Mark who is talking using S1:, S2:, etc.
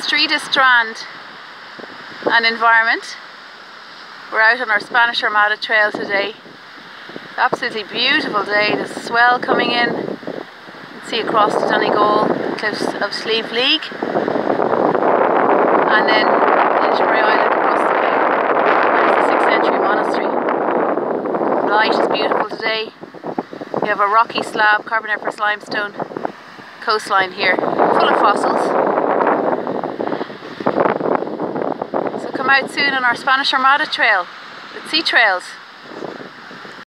S1: Streedagh Strand and environment. We're out on our Spanish Armada trail today. Absolutely beautiful day. There's swell coming in. You can see across the Donegal, the cliffs of Slieve League. And then Inishmurray Island across the way. There's the 6th century monastery. The light is beautiful today. We have a rocky slab, carboniferous limestone coastline here, full of fossils. Come out soon on our Spanish Armada trail with Seatrails.